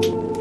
you